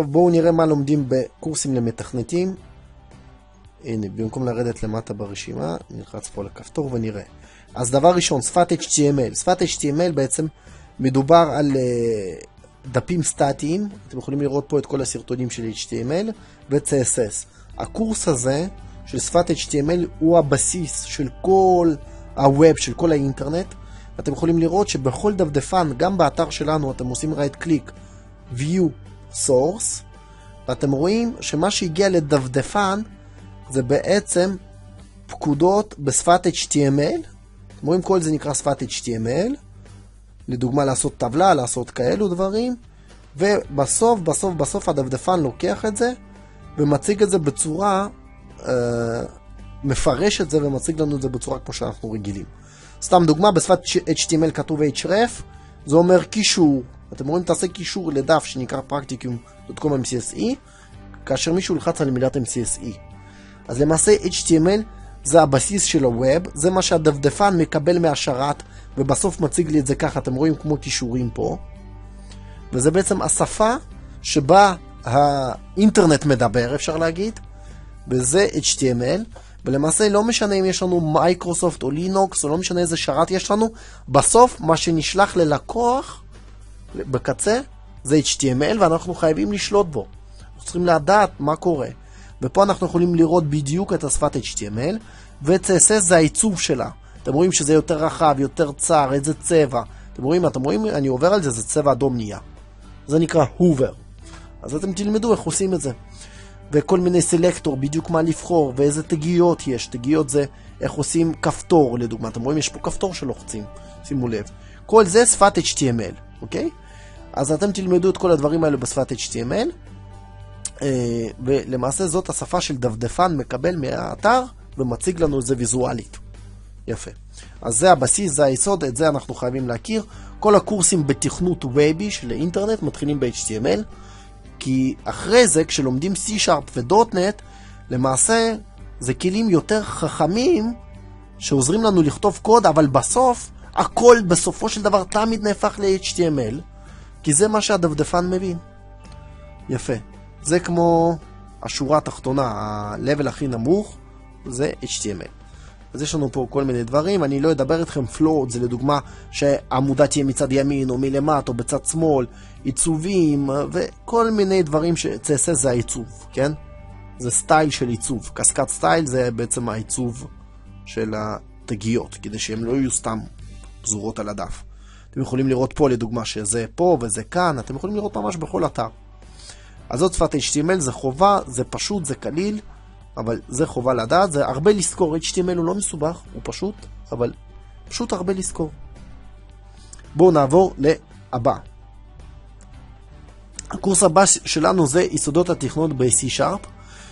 טוב, בואו נראה מה לומדים בקורסים למתכנתים. הנה, במקום לרדת למטה ברשימה, נלחץ פה לכפתור ונראה. אז דבר ראשון, שפת HTML. שפת HTML בעצם מדובר על uh, דפים סטטיים, אתם יכולים לראות פה את כל הסרטונים של HTML ו-CSS. הקורס הזה של שפת HTML הוא הבסיס של כל הווב, של כל האינטרנט. אתם יכולים לראות שבכל דפדפן, גם באתר שלנו, אתם עושים right click, view source, ואתם רואים שמה שהגיע לדפדפן זה בעצם פקודות בשפת HTML. אתם רואים כל זה נקרא שפת HTML. לדוגמה לעשות טבלה, לעשות כאלו דברים, ובסוף, בסוף, בסוף הדפדפן לוקח את זה ומציג את זה בצורה, אה, מפרש את זה ומציג לנו את זה בצורה כמו שאנחנו רגילים. סתם דוגמה, בשפת HTML כתוב href, זה אומר קישור. אתם רואים, תעשה קישור לדף שנקרא practicum.com MCSE, כאשר מישהו ילחץ על מילת MCSE. אז למעשה HTML זה הבסיס של הווב, זה מה שהדפדפן מקבל מהשרת, ובסוף מציג לי את זה ככה, אתם רואים כמו קישורים פה. וזה בעצם השפה שבה האינטרנט מדבר, אפשר להגיד, וזה HTML, ולמעשה לא משנה אם יש לנו מייקרוסופט או לינוקס, או לא משנה איזה שרת יש לנו, בסוף מה שנשלח ללקוח בקצה זה HTML, ואנחנו חייבים לשלוט בו. אנחנו צריכים לדעת מה קורה. ופה אנחנו יכולים לראות בדיוק את השפת HTML, ו-CSS זה העיצוב שלה. אתם רואים שזה יותר רחב, יותר צר, איזה צבע. אתם רואים, אתם רואים, אני עובר על זה, זה צבע אדום נהיה. זה נקרא הובר. אז אתם תלמדו איך עושים את זה. וכל מיני סלקטור, בדיוק מה לבחור, ואיזה תגיות יש. תגיות זה איך עושים כפתור, לדוגמה. אתם רואים, יש פה כפתור שלוחצים, שימו לב. כל זה שפת HTML, אוקיי? אז אתם תלמדו את כל הדברים האלה בשפת HTML. אה, ולמעשה זאת השפה של דפדפן מקבל מהאתר ומציג לנו את זה ויזואלית. יפה. אז זה הבסיס, זה היסוד, את זה אנחנו חייבים להכיר. כל הקורסים בתכנות וובי של האינטרנט מתחילים ב-HTML, כי אחרי זה, כשלומדים C-Sharp ו-.NET, למעשה זה כלים יותר חכמים שעוזרים לנו לכתוב קוד, אבל בסוף, הכל בסופו של דבר תמיד נהפך ל-HTML, כי זה מה שהדפדפן מבין. יפה. זה כמו השורה התחתונה, ה-level הכי נמוך, זה HTML. אז יש לנו פה כל מיני דברים, אני לא אדבר איתכם, פלוט זה לדוגמה שהעמודה תהיה מצד ימין או מלמטה או בצד שמאל, עיצובים וכל מיני דברים ש-CSS זה העיצוב, כן? זה סטייל של עיצוב, קסקת סטייל זה בעצם העיצוב של התגיות, כדי שהן לא יהיו סתם פזורות על הדף. אתם יכולים לראות פה לדוגמה שזה פה וזה כאן, אתם יכולים לראות ממש בכל אתר. אז זאת שפת HTML, זה חובה, זה פשוט, זה קליל, אבל זה חובה לדעת, זה הרבה לזכור, HTML הוא לא מסובך, הוא פשוט, אבל פשוט הרבה לזכור. בואו נעבור להבא. הקורס הבא שלנו זה יסודות התכנות ב-C-Sharp.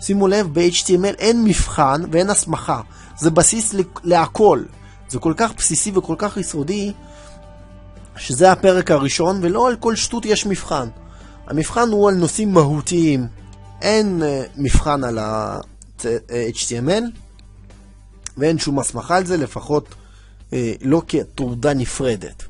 שימו לב, ב-HTML אין מבחן ואין הסמכה, זה בסיס להכל. זה כל כך בסיסי וכל כך יסודי, שזה הפרק הראשון, ולא על כל שטות יש מבחן. המבחן הוא על נושאים מהותיים. אין uh, מבחן על ה-HTML, ואין שום הסמכה על זה, לפחות uh, לא כתעודה נפרדת.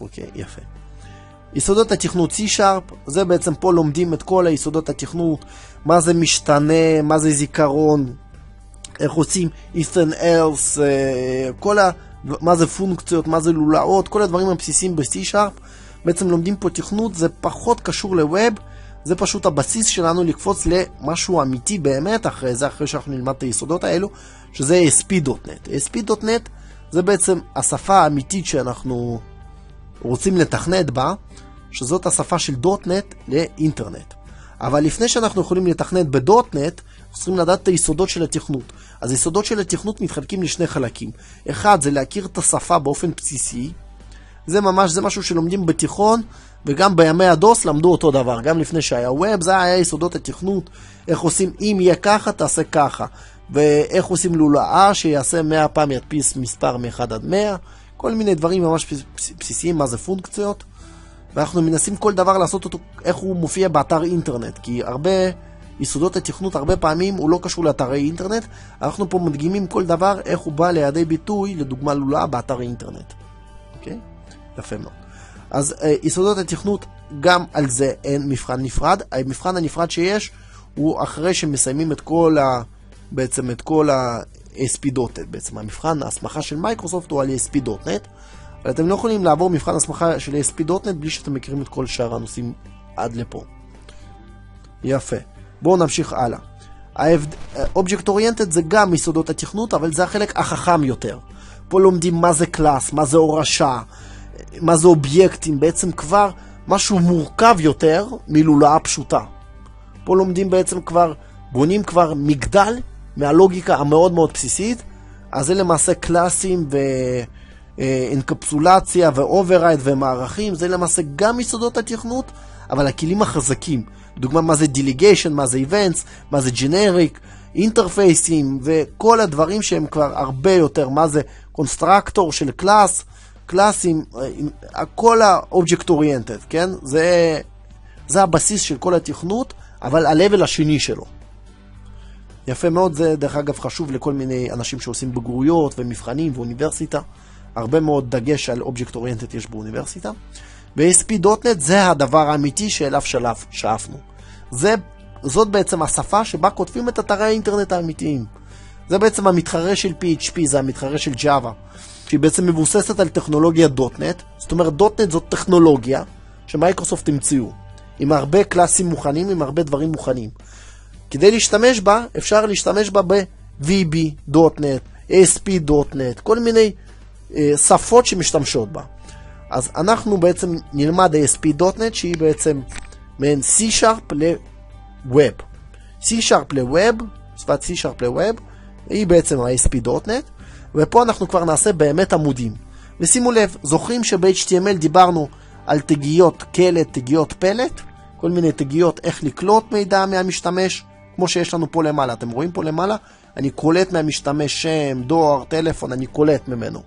אוקיי, okay, יפה. יסודות התכנות C-Sharp, זה בעצם פה לומדים את כל היסודות התכנות, מה זה משתנה, מה זה זיכרון, איך עושים Eastern else, uh, כל ה... מה זה פונקציות, מה זה לולאות, כל הדברים הבסיסיים ב-C-Sharp. בעצם לומדים פה תכנות, זה פחות קשור לווב, זה פשוט הבסיס שלנו לקפוץ למשהו אמיתי באמת אחרי זה, אחרי שאנחנו נלמד את היסודות האלו, שזה ASP.NET. ASP.NET זה בעצם השפה האמיתית שאנחנו רוצים לתכנת בה, שזאת השפה של .NET לאינטרנט. אבל לפני שאנחנו יכולים לתכנת ב-.NET, צריכים לדעת את היסודות של התכנות. אז היסודות של התכנות מתחלקים לשני חלקים. אחד זה להכיר את השפה באופן בסיסי, זה ממש, זה משהו שלומדים בתיכון, וגם בימי הדוס למדו אותו דבר. גם לפני שהיה ווב, זה היה יסודות התכנות, איך עושים, אם יהיה ככה, תעשה ככה. ואיך עושים לולאה, שיעשה 100 פעם ידפיס מספר מ-1 עד 100. כל מיני דברים ממש בסיסיים, מה זה פונקציות. ואנחנו מנסים כל דבר לעשות אותו, איך הוא מופיע באתר אינטרנט. כי הרבה יסודות התכנות, הרבה פעמים הוא לא קשור לאתרי אינטרנט. אנחנו פה מדגימים כל דבר, איך הוא בא לידי ביטוי, לדוגמה לולאה באתר אינטרנט. אוקיי? יפה מאוד. אז uh, יסודות התכנות גם על זה אין מבחן נפרד. המבחן הנפרד שיש הוא אחרי שמסיימים את כל ה... בעצם את כל ה-ASP.NET. בעצם המבחן ההסמכה של מייקרוסופט הוא על ASP.NET, אבל אתם לא יכולים לעבור מבחן הסמכה של ASP.NET בלי שאתם מכירים את כל שאר הנושאים עד לפה. יפה. בואו נמשיך הלאה. Object Oriented זה גם יסודות התכנות, אבל זה החלק החכם יותר. פה לומדים מה זה class, מה זה הורשה, מה זה אובייקטים, בעצם כבר משהו מורכב יותר מלולאה פשוטה. פה לומדים בעצם כבר, בונים כבר מגדל מהלוגיקה המאוד מאוד בסיסית, אז זה למעשה קלאסים ואינקפסולציה ו override ומערכים, זה למעשה גם יסודות התכנות, אבל הכלים החזקים. דוגמה מה זה delegation, מה זה events, מה זה ג'נריק, אינטרפייסים וכל הדברים שהם כבר הרבה יותר, מה זה constructor של class, קלאסים, הכל ה-object oriented, כן? זה, זה הבסיס של כל התכנות, אבל ה-level השני שלו. יפה מאוד, זה דרך אגב חשוב לכל מיני אנשים שעושים בגרויות ומבחנים ואוניברסיטה. הרבה מאוד דגש על Object Oriented יש באוניברסיטה. ו-ASP.NET זה הדבר האמיתי שאליו שלף, שאפנו. זה, זאת בעצם השפה שבה כותבים את אתרי האינטרנט האמיתיים. זה בעצם המתחרה של PHP, זה המתחרה של Java, שהיא בעצם מבוססת על טכנולוגיה .NET. זאת אומרת, .NET זאת טכנולוגיה שמייקרוסופט המציאו, עם הרבה קלאסים מוכנים, עם הרבה דברים מוכנים. כדי להשתמש בה, אפשר להשתמש בה ב-VB, .NET, ASP.NET, כל מיני אה, שפות שמשתמשות בה. אז אנחנו בעצם נלמד ASP.NET שהיא בעצם מעין C-Sharp ל-Web. C-Sharp ל-Web, שפת C-Sharp ל-Web, היא בעצם ה-ASP.NET, ופה אנחנו כבר נעשה באמת עמודים. ושימו לב, זוכרים שב-HTML דיברנו על תגיות קלט, תגיות פלט, כל מיני תגיות איך לקלוט מידע מהמשתמש, כמו שיש לנו פה למעלה. אתם רואים פה למעלה? אני קולט מהמשתמש שם, דואר, טלפון, אני קולט ממנו.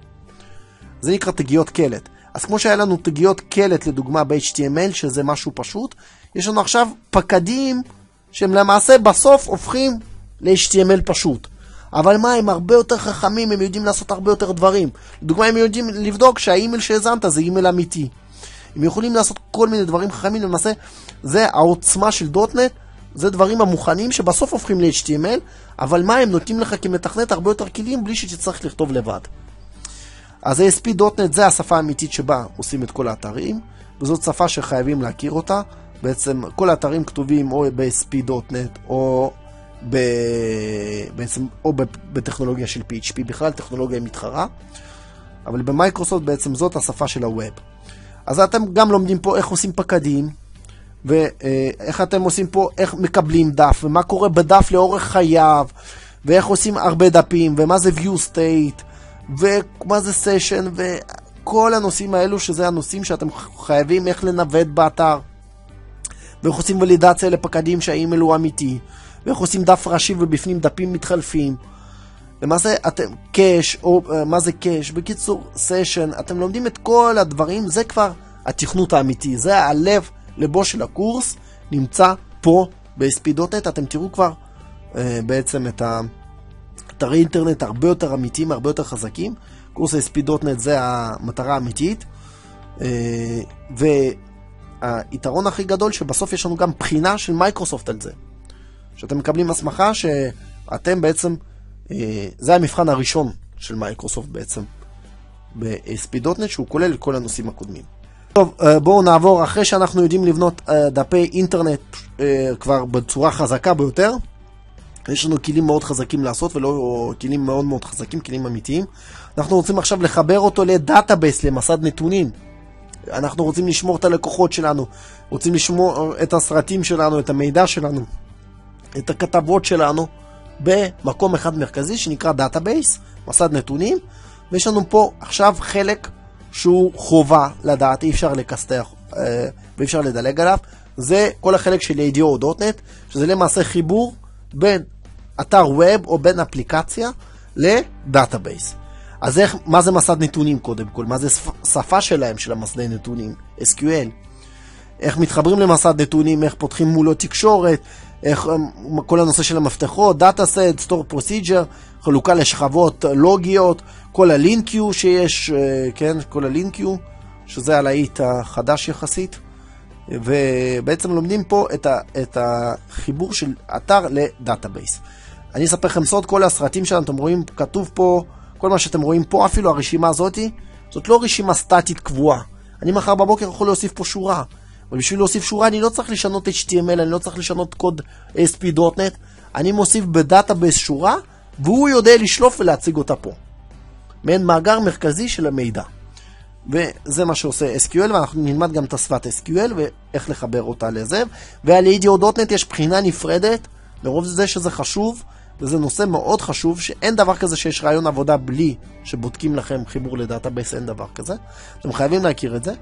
זה נקרא תגיות קלט. אז כמו שהיה לנו תגיות קלט לדוגמה ב-HTML, שזה משהו פשוט, יש לנו עכשיו פקדים שהם למעשה בסוף הופכים ל-HTML פשוט. אבל מה, הם הרבה יותר חכמים, הם יודעים לעשות הרבה יותר דברים. לדוגמה, הם יודעים לבדוק שהאימייל שהאזנת זה אימייל אמיתי. הם יכולים לעשות כל מיני דברים חכמים, למעשה זה העוצמה של דוטנט, זה דברים המוכנים שבסוף הופכים ל-HTML, אבל מה, הם נותנים לך כמתכנת הרבה יותר כלים בלי שתצטרך לכתוב לבד. אז ASP.NET זה השפה האמיתית שבה עושים את כל האתרים, וזאת שפה שחייבים להכיר אותה. בעצם כל האתרים כתובים או ב-ASP.NET או, ב... בעצם, או בטכנולוגיה של PHP, בכלל טכנולוגיה מתחרה, אבל במייקרוסופט בעצם זאת השפה של הווב. אז אתם גם לומדים פה איך עושים פקדים, ואיך אתם עושים פה, איך מקבלים דף, ומה קורה בדף לאורך חייו, ואיך עושים הרבה דפים, ומה זה view state, ומה זה סשן, וכל הנושאים האלו, שזה הנושאים שאתם חייבים איך לנווט באתר. ואיך עושים ולידציה לפקדים שהאימייל הוא אמיתי, ואיך עושים דף ראשי ובפנים דפים מתחלפים. למעשה אתם קאש, או uh, מה זה קאש, בקיצור סשן, אתם לומדים את כל הדברים, זה כבר התכנות האמיתי, זה הלב, לבו של הקורס, נמצא פה ב-SP.NET, אתם תראו כבר אה, בעצם את ה... אתרי אינטרנט הרבה יותר אמיתיים, הרבה יותר חזקים. קורס ASP.NET זה המטרה האמיתית. אה, והיתרון הכי גדול שבסוף יש לנו גם בחינה של מייקרוסופט על זה. שאתם מקבלים הסמכה שאתם בעצם, אה, זה המבחן הראשון של מייקרוסופט בעצם ב-ASP.NET שהוא כולל את כל הנושאים הקודמים. טוב, אה, בואו נעבור, אחרי שאנחנו יודעים לבנות דפי אינטרנט כבר בצורה חזקה ביותר, יש לנו כלים מאוד חזקים לעשות, ולא כלים מאוד מאוד חזקים, כלים אמיתיים. אנחנו רוצים עכשיו לחבר אותו ל database, למסד נתונים. אנחנו רוצים לשמור את הלקוחות שלנו, רוצים לשמור את הסרטים שלנו, את המידע שלנו, את הכתבות שלנו, במקום אחד מרכזי שנקרא database, מסד נתונים, ויש לנו פה עכשיו חלק שהוא חובה לדעת, אי אפשר לכסתח אה, ואי אפשר לדלג עליו, זה כל החלק של ADO.NET, שזה למעשה חיבור בין אתר web או בין אפליקציה ל database. אז איך, מה זה מסד נתונים קודם כל? מה זה שפה שלהם, של המסדי נתונים? SQL. איך מתחברים למסד נתונים, איך פותחים מולו תקשורת, איך אמ, כל הנושא של המפתחות, data set, stored procedure, חלוקה לשכבות לוגיות, כל ה LINQ שיש, אה, כן, כל ה LINQ, שזה הלהיט החדש יחסית. ובעצם לומדים פה את, ה, את החיבור של אתר ל database. אני אספר לכם סוד, כל הסרטים שלנו, אתם רואים, כתוב פה, כל מה שאתם רואים פה, אפילו הרשימה הזאתי, זאת לא רשימה סטטית קבועה. אני מחר בבוקר יכול להוסיף פה שורה, אבל בשביל להוסיף שורה אני לא צריך לשנות HTML, אני לא צריך לשנות קוד ASP.NET, אני מוסיף ב database שורה, והוא יודע לשלוף ולהציג אותה פה. מעין מאגר מרכזי של המידע. וזה מה שעושה SQL, ואנחנו נלמד גם את השפת SQL ואיך לחבר אותה לזה. ועל ADO.NET יש בחינה נפרדת, מרוב זה שזה חשוב, וזה נושא מאוד חשוב, שאין דבר כזה שיש ראיון עבודה בלי שבודקים לכם חיבור ל database, אין דבר כזה. אתם חייבים להכיר את זה.